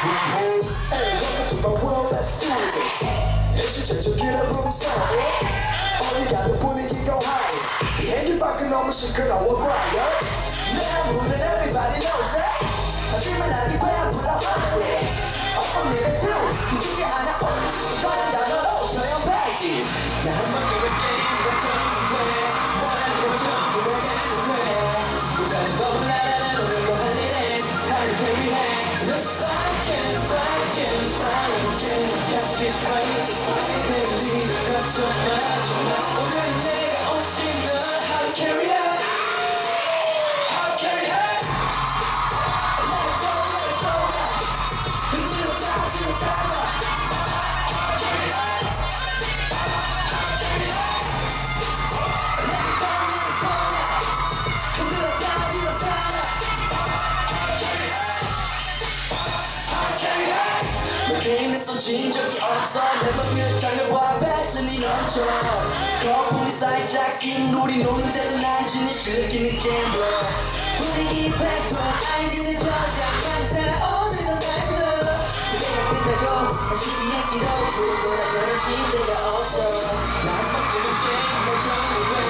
Hey, welcome to my world, let's do this. It's your church, get up on song. All you got to put it, go high. The handy back and almost you I all right? yeah? 다 게임에 쏟진 적이 없어. 내맘 뮤장을 봐. 패션이 넘쳐. 거품이 쌓이자낀 우리 노는 대로 난지는 실기는 게임버 분위기 패퍼 아이디는 저장 사람 오늘도 날 불러 내가 끝내도 다시 이야기로 돌아 떨어질 데가 없어. 난만큼은 게임 너 전부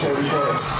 carry heads.